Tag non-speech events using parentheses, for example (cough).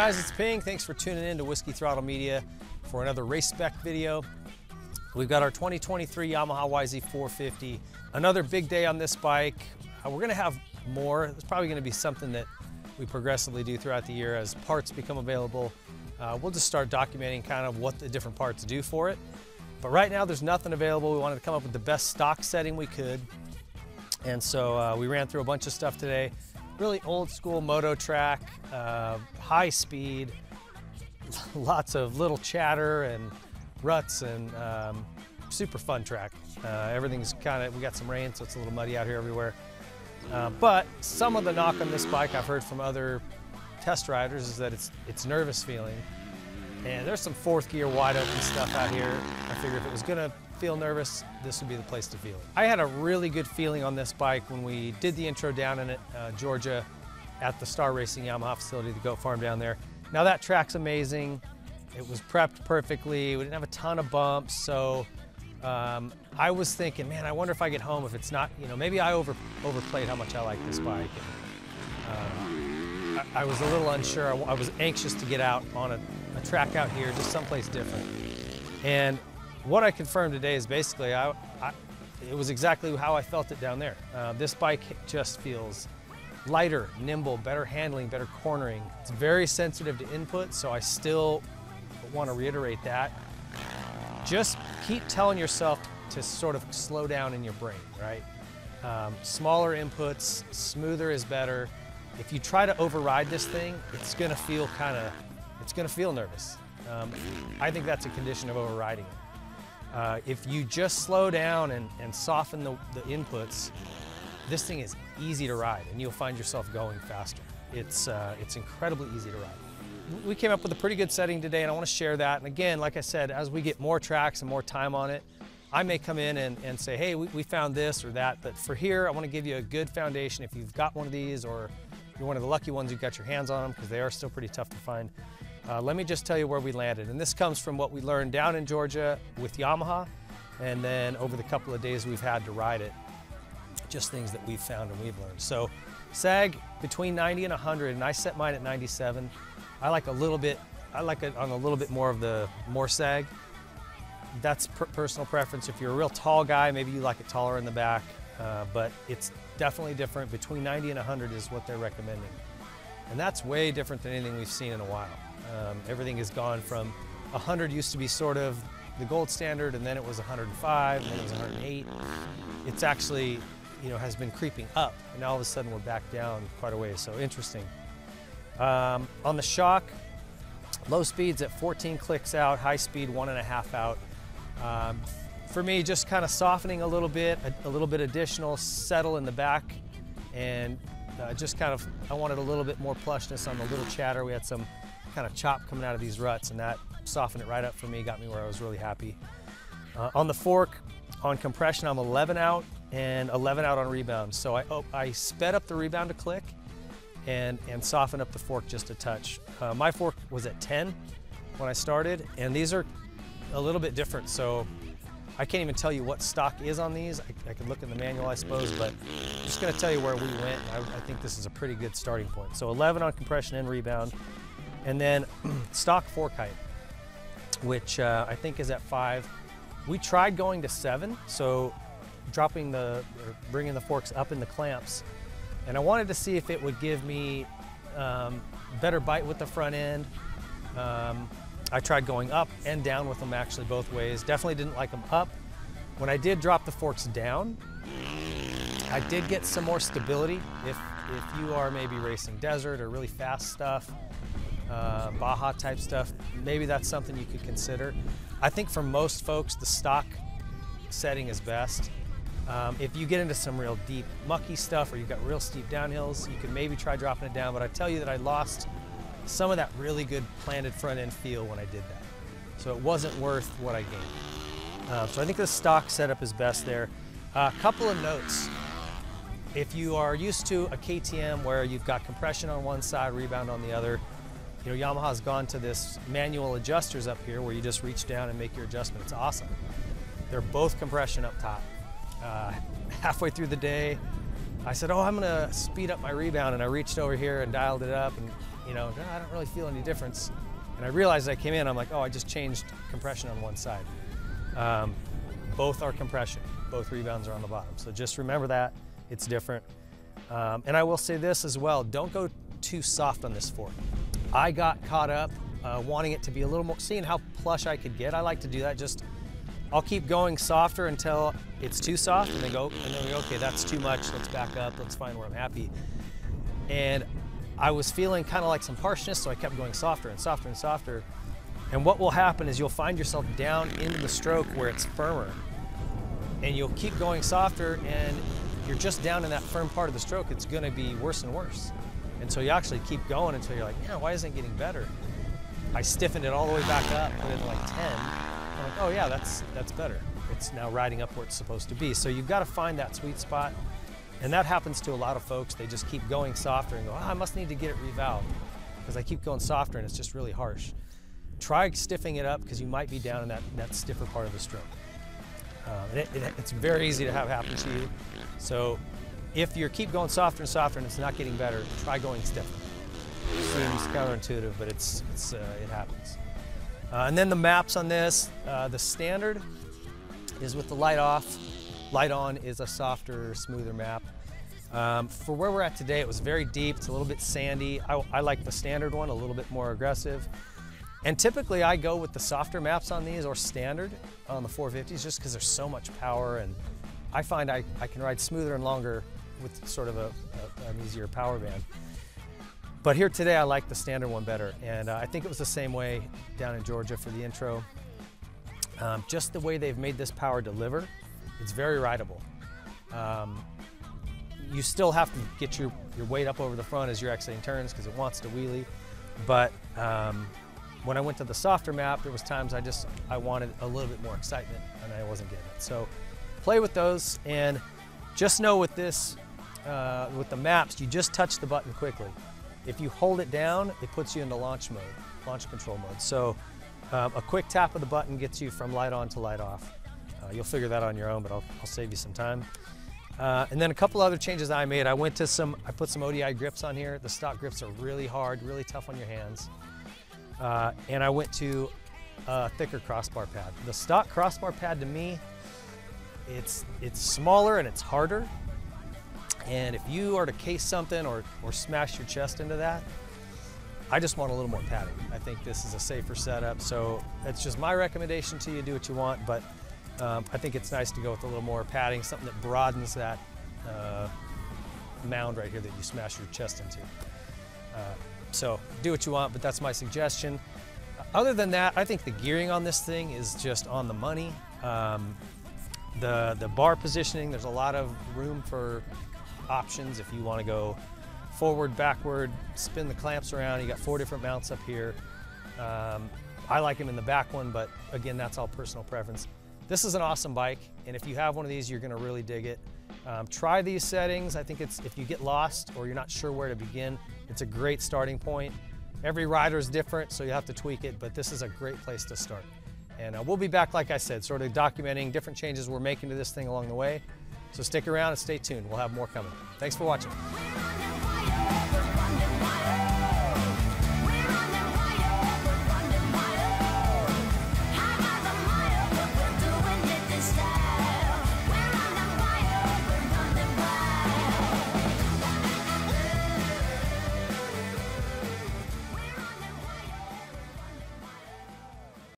Guys, it's Ping. Thanks for tuning in to Whiskey Throttle Media for another race spec video. We've got our 2023 Yamaha YZ450. Another big day on this bike. Uh, we're gonna have more. It's probably gonna be something that we progressively do throughout the year as parts become available. Uh, we'll just start documenting kind of what the different parts do for it. But right now there's nothing available. We wanted to come up with the best stock setting we could. And so uh, we ran through a bunch of stuff today. Really old school moto track, uh, high speed, (laughs) lots of little chatter and ruts and um, super fun track. Uh, everything's kind of, we got some rain so it's a little muddy out here everywhere. Uh, but some of the knock on this bike I've heard from other test riders is that it's, it's nervous feeling. And there's some fourth gear wide open stuff out here. I figured if it was gonna feel nervous, this would be the place to feel it. I had a really good feeling on this bike when we did the intro down in uh, Georgia at the Star Racing Yamaha facility, the goat farm down there. Now that track's amazing. It was prepped perfectly. We didn't have a ton of bumps, so um, I was thinking, man, I wonder if I get home if it's not, you know, maybe I over overplayed how much I like this bike. And, uh, I, I, was a little unsure. I, I, was anxious to get out on a, a track out here, just someplace different. And what I confirmed today is basically, I, I, it was exactly how I felt it down there. Uh, this bike just feels lighter, nimble, better handling, better cornering. It's very sensitive to input, so I still want to reiterate that. Just keep telling yourself to sort of slow down in your brain, right? Um, smaller inputs, smoother is better. If you try to override this thing, it's gonna feel kind of, it's gonna feel nervous. Um, I think that's a condition of overriding it. Uh, if you just slow down and, and soften the, the inputs, this thing is easy to ride and you'll find yourself going faster. It's, uh, it's incredibly easy to ride. We came up with a pretty good setting today and I want to share that. And again, like I said, as we get more tracks and more time on it, I may come in and, and say, hey, we, we found this or that. But for here, I want to give you a good foundation. If you've got one of these or you're one of the lucky ones who got your hands on them because they are still pretty tough to find. Uh, let me just tell you where we landed. And this comes from what we learned down in Georgia with Yamaha and then over the couple of days we've had to ride it just things that we've found and we've learned. So sag between 90 and 100, and I set mine at 97. I like a little bit, I like it on a little bit more of the more sag. That's per personal preference. If you're a real tall guy, maybe you like it taller in the back, uh, but it's definitely different. Between 90 and 100 is what they're recommending. And that's way different than anything we've seen in a while. Um, everything has gone from 100 used to be sort of the gold standard, and then it was 105, and then it was 108. It's actually you know, has been creeping up, and now all of a sudden we're back down quite a ways, so interesting. Um, on the shock, low speeds at 14 clicks out, high speed one and a half out. Um, for me, just kind of softening a little bit, a, a, little bit additional settle in the back, and uh, just kind of, I wanted a little bit more plushness on the little chatter. We had some kind of chop coming out of these ruts, and that softened it right up for me, got me where I was really happy. Uh, on the fork, on compression, I'm 11 out, and 11 out on rebound. So I, oh, I sped up the rebound to click and, and softened up the fork just a touch. Uh, my fork was at 10 when I started, and these are a little bit different. So I can't even tell you what stock is on these. I, I could look in the manual, I suppose, but I'm just gonna tell you where we went. I, I think this is a pretty good starting point. So 11 on compression and rebound, and then (clears throat) stock fork height, which uh, I think is at five. We tried going to seven, so dropping the, bringing the forks up in the clamps. And I wanted to see if it would give me um, better bite with the front end. Um, I tried going up and down with them actually both ways. Definitely didn't like them up. When I did drop the forks down, I did get some more stability. If, if you are maybe racing desert or really fast stuff, uh, Baja type stuff, maybe that's something you could consider. I think for most folks, the stock setting is best. Um, if you get into some real deep mucky stuff or you've got real steep downhills, you can maybe try dropping it down, but I tell you that I lost some of that really good planted front end feel when I did that. So it wasn't worth what I gained. Uh, so I think the stock setup is best there. A uh, couple of notes. If you are used to a KTM where you've got compression on one side, rebound on the other, you know, Yamaha's gone to this manual adjusters up here where you just reach down and make your adjustment. It's awesome. They're both compression up top uh, (laughs) halfway through the day, I said, oh, I'm gonna speed up my rebound. And I reached over here and dialed it up. And you know, "No, I don't really feel any difference. And I realized I came in, I'm like, oh, I just changed compression on one side. Um, both are compression, both rebounds are on the bottom. So just remember that, it's different. Um, and I will say this as well, don't go too soft on this fork. I got caught up uh, wanting it to be a little more, seeing how plush I could get. I like to do that, just, I'll keep going softer until it's too soft and then go, and then we go, okay, that's too much, let's back up, let's find where I'm happy. And I was feeling kind of like some harshness, so I kept going softer and softer and softer. And what will happen is you'll find yourself down into the stroke where it's firmer. And you'll keep going softer and you're just down in that firm part of the stroke, it's gonna be worse and worse. And so you actually keep going until you're like, yeah, why isn't it getting better? I stiffened it all the way back up, put it like 10. I'm like, oh yeah, that's, that's better. It's now riding up where it's supposed to be. So you've got to find that sweet spot. And that happens to a lot of folks. They just keep going softer and go, oh, I must need to get it revalved because I keep going softer and it's just really harsh. Try stiffing it up because you might be down in that, that stiffer part of the stroke. Um, it, it, it's very easy to have happen to you. So if you keep going softer and softer and it's not getting better, try going stiffer. Seems counterintuitive, but it's, it's, uh, it happens. Uh, and then the maps on this, uh, the standard is with the light off. Light on is a softer, smoother map. Um, for where we're at today, it was very deep. It's a little bit sandy. I, I like the standard one, a little bit more aggressive. And typically I go with the softer maps on these or standard on the 450s just because there's so much power and I find I, I can ride smoother and longer with sort of a, a, an easier power band. But here today I like the standard one better and uh, I think it was the same way down in Georgia for the intro. Um, just the way they've made this power deliver, it's very rideable. Um, you still have to get your, your weight up over the front as you're exiting turns because it wants to wheelie. But um, when I went to the softer map, there was times I just, I wanted a little bit more excitement and I wasn't getting it. So play with those and just know with this, uh, with the maps, you just touch the button quickly. If you hold it down, it puts you into launch mode, launch control mode. So um, a quick tap of the button gets you from light on to light off. Uh, you'll figure that on your own, but I'll, I'll save you some time. Uh, and then a couple other changes I made. I went to some, I put some ODI grips on here. The stock grips are really hard, really tough on your hands. Uh, and I went to a thicker crossbar pad. The stock crossbar pad to me, it's, it's smaller and it's harder. And if you are to case something or, or smash your chest into that, I just want a little more padding. I think this is a safer setup. So it's just my recommendation to you, do what you want, but um, I think it's nice to go with a little more padding, something that broadens that uh, mound right here that you smash your chest into. Uh, so do what you want, but that's my suggestion. Other than that, I think the gearing on this thing is just on the money. Um, the, the bar positioning, there's a lot of room for options if you want to go forward, backward, spin the clamps around. You got four different mounts up here. Um, I like them in the back one, but again, that's all personal preference. This is an awesome bike, and if you have one of these, you're gonna really dig it. Um, try these settings. I think it's if you get lost or you're not sure where to begin, it's a great starting point. Every rider is different, so you have to tweak it, but this is a great place to start. And uh, we'll be back, like I said, sort of documenting different changes we're making to this thing along the way. So stick around and stay tuned. We'll have more coming. Thanks for watching.